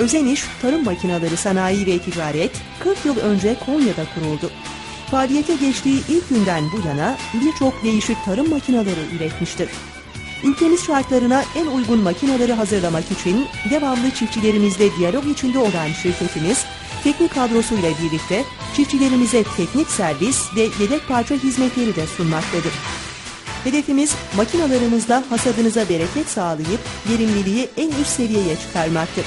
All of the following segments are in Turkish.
Özeniş Tarım Makineleri Sanayi ve Ticaret 40 yıl önce Konya'da kuruldu. Faaliyete geçtiği ilk günden bu yana birçok değişik tarım makineleri üretmiştir. Ülkemiz şartlarına en uygun makineleri hazırlamak için devamlı çiftçilerimizle diyalog içinde olan şirketimiz, teknik kadrosuyla birlikte çiftçilerimize teknik servis ve yedek parça hizmetleri de sunmaktadır. Hedefimiz makinalarımızla hasadınıza bereket sağlayıp verimliliği en üst seviyeye çıkarmaktır.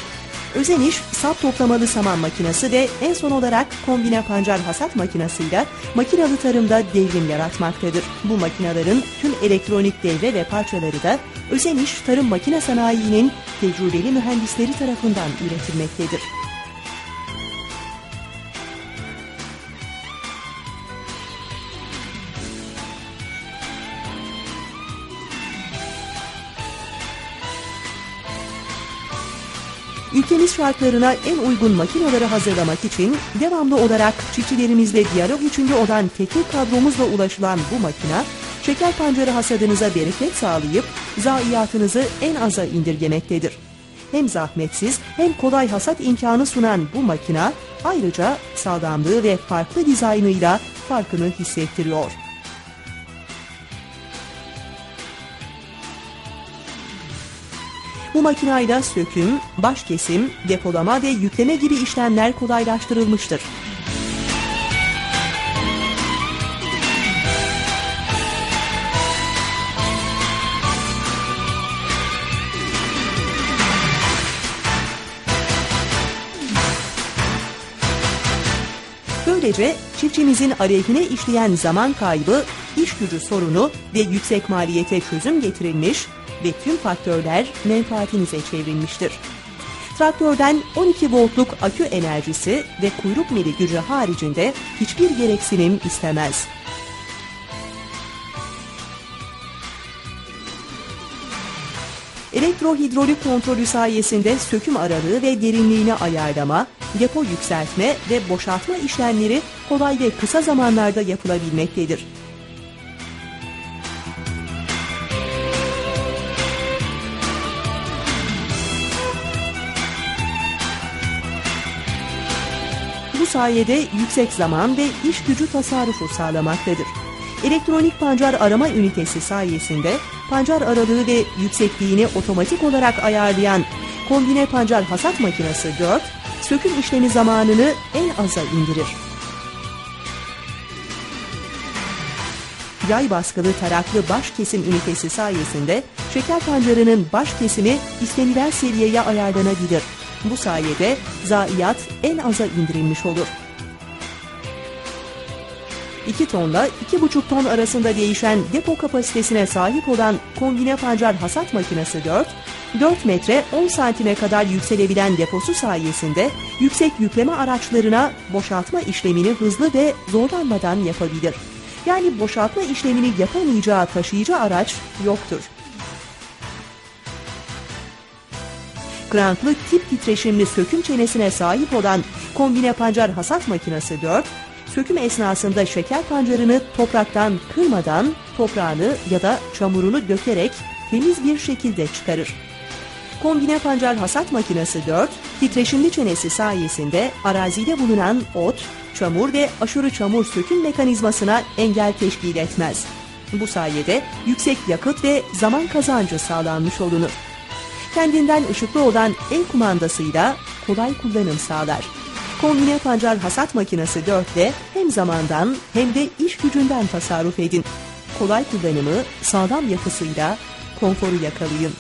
Özeniş, sap toplamalı saman makinesi ve en son olarak kombine pancar hasat makinesiyle makinalı tarımda devrim yaratmaktadır. Bu makinelerin tüm elektronik devre ve parçaları da Özeniş Tarım Makine Sanayi'nin tecrübeli mühendisleri tarafından üretilmektedir. Şartlarına en uygun makineleri hazırlamak için devamlı olarak çiftçilerimizle diyalog içinde olan teknik kadromuzla ulaşılan bu makina, şeker pancarı hasadınıza bereket sağlayıp zayiatınızı en aza indirgemektedir. Hem zahmetsiz hem kolay hasat imkanı sunan bu makina ayrıca sağlamlığı ve farklı dizaynıyla farkını hissettiriyor. Bu makinayla söküm, baş kesim, depolama ve yükleme gibi işlemler kolaylaştırılmıştır. Böylece çiftçimizin aleyhine işleyen zaman kaybı, iş gücü sorunu ve yüksek maliyete çözüm getirilmiş, ve tüm faktörler menfaatinize çevrilmiştir. Traktörden 12 voltluk akü enerjisi ve kuyruk mili gücü haricinde hiçbir gereksinim istemez. Elektrohidrolik kontrolü sayesinde söküm aralığı ve derinliğini ayarlama, depo yükseltme ve boşaltma işlemleri kolay ve kısa zamanlarda yapılabilmektedir. Sayede yüksek zaman ve iş gücü tasarrufu sağlamaktadır. Elektronik pancar arama ünitesi sayesinde pancar aralığı ve yüksekliğini otomatik olarak ayarlayan kombine pancar hasat makinesi 4, söküm işlemi zamanını en aza indirir. Yay baskılı taraklı baş kesim ünitesi sayesinde şeker pancarının baş kesimi istenilen seviyeye ayarlanabilir. Bu sayede zayiat en aza indirilmiş olur. 2 tonla 2,5 ton arasında değişen depo kapasitesine sahip olan kombine pancar hasat makinesi 4, 4 metre 10 santime kadar yükselebilen deposu sayesinde yüksek yükleme araçlarına boşaltma işlemini hızlı ve zorlanmadan yapabilir. Yani boşaltma işlemini yapamayacağı taşıyıcı araç yoktur. Kranklı tip titreşimli söküm çenesine sahip olan kombine pancar hasat makinesi 4, söküm esnasında şeker pancarını topraktan kırmadan toprağını ya da çamurunu dökerek temiz bir şekilde çıkarır. Kombine pancar hasat makinesi 4, titreşimli çenesi sayesinde arazide bulunan ot, çamur ve aşırı çamur söküm mekanizmasına engel teşkil etmez. Bu sayede yüksek yakıt ve zaman kazancı sağlanmış olunur kendinden ışıklı olan el kumandasıyla kolay kullanım sağlar. Kombine pancar hasat makinesi 4 ile hem zamandan hem de iş gücünden tasarruf edin. Kolay kullanımı sağlam yapısıyla konforu yakalayın.